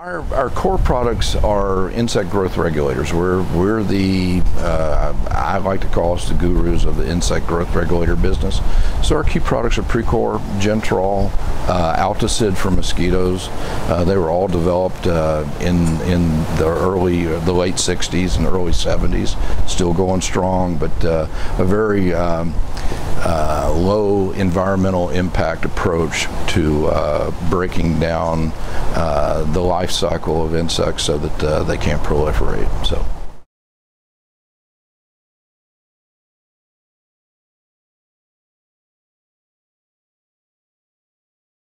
Our, our core products are insect growth regulators. We're, we're the, uh, I like to call us the gurus of the insect growth regulator business. So our key products are Precor, Gentrol, uh, Altosid for mosquitoes. Uh, they were all developed uh, in, in the early, the late 60s and early 70s. Still going strong, but uh, a very um, environmental impact approach to uh, breaking down uh, the life cycle of insects so that uh, they can't proliferate. So.